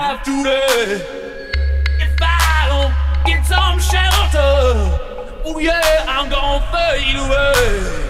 survive today. If I don't get some shelter, oh yeah, I'm gonna fade away.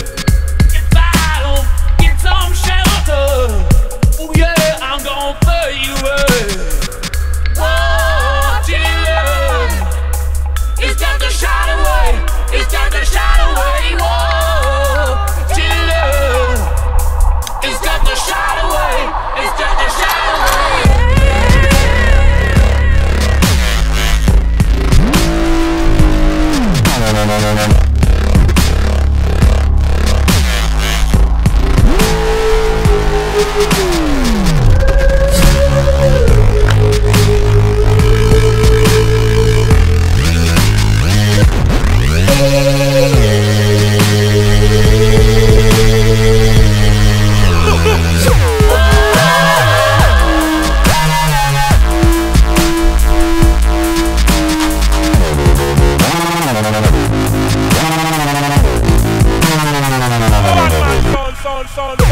on.